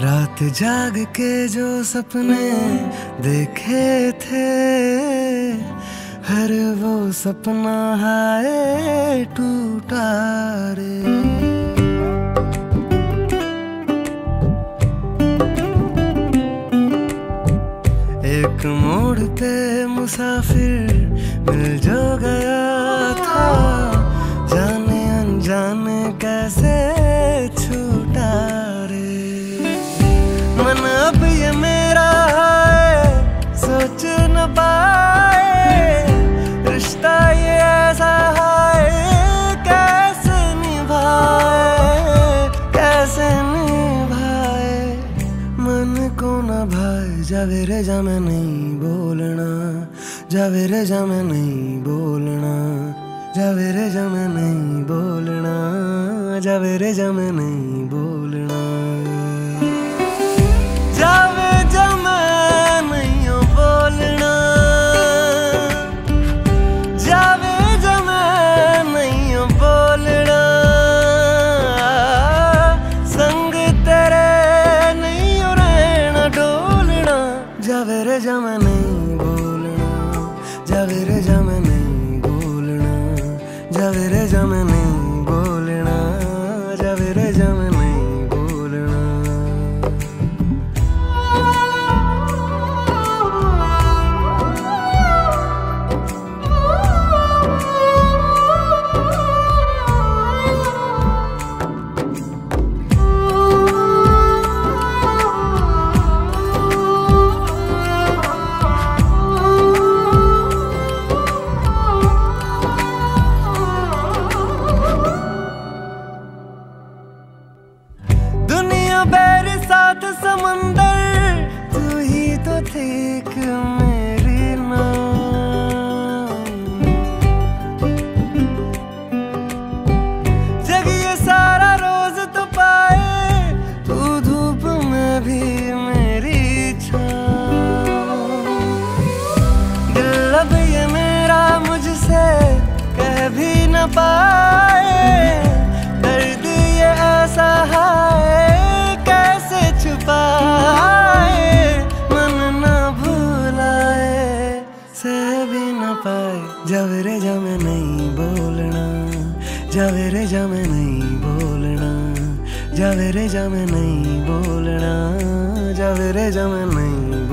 रात जाग के जो सपने देखे थे, हर वो सपना है टूटा रे। एक मोड़ पे मुसाफिर मिल जो भाई, जावे रे जा मैं नहीं बोलना। जावे रे जा मैं नहीं बोलना। जावे रे जा मैं नहीं बोलना। जावे रे जा मैं नहीं बोलना जावे मेरे साथ समंदर, तू ही तो थी एक मेरी ये सारा रोज तो पाए, तू धूप में भी मेरी दिल ये मेरा मुझसे कह भी न पाए। पाए जावे रे जा मैं नहीं बोलना, जावे रे जा मैं नहीं बोलना, जावे रे जा मैं नहीं बोलना, जावे रे जा मैं नहीं